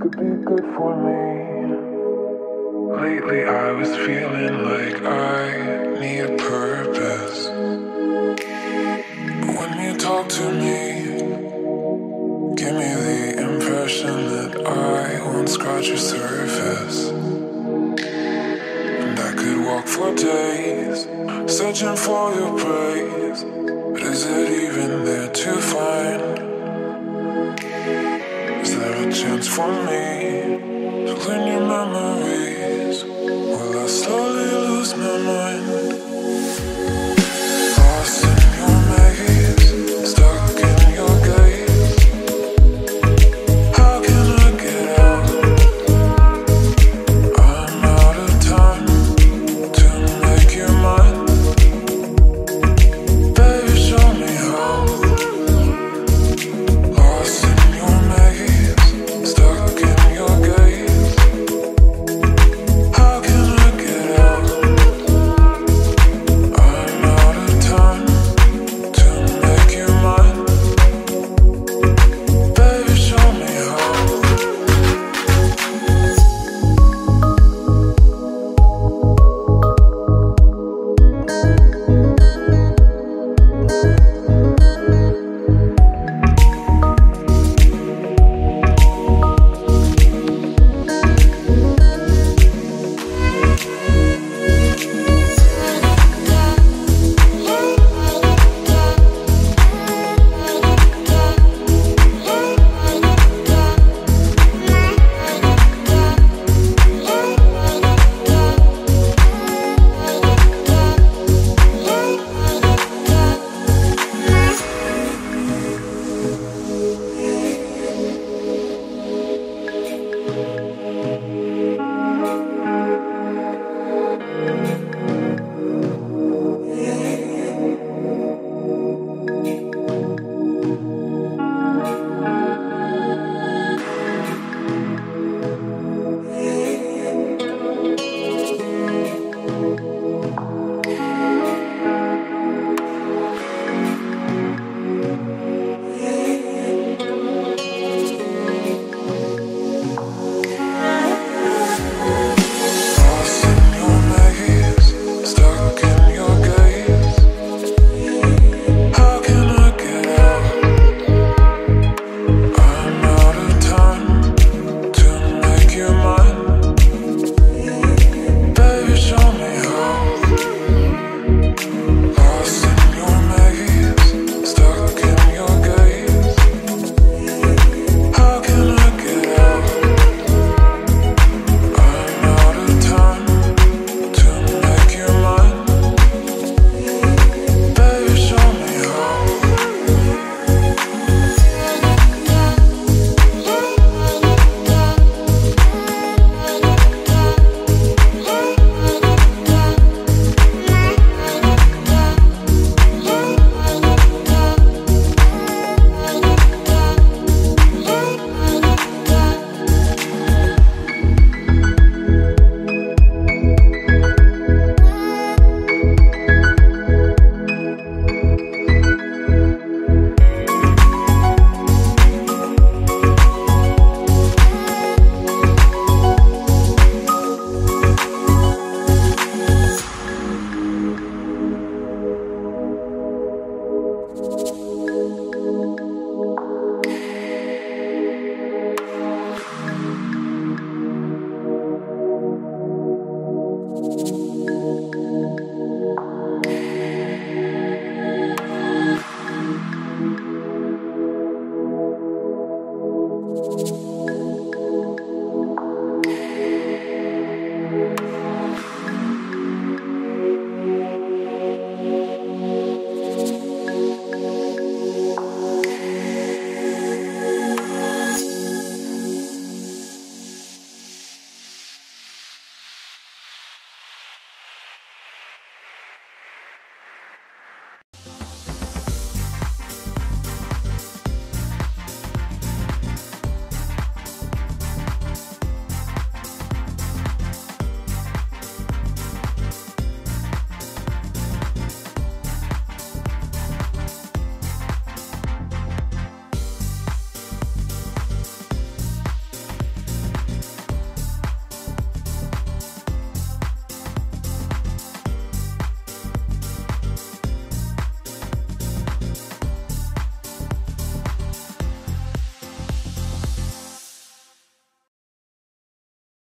could be good for me. Lately, I was feeling like I need a purpose. But when you talk to me, give me the impression that I won't scratch your surface. And I could walk for days, searching for your praise. But is it even there to find? A chance for me to clean your memories? Will I slowly lose my mind?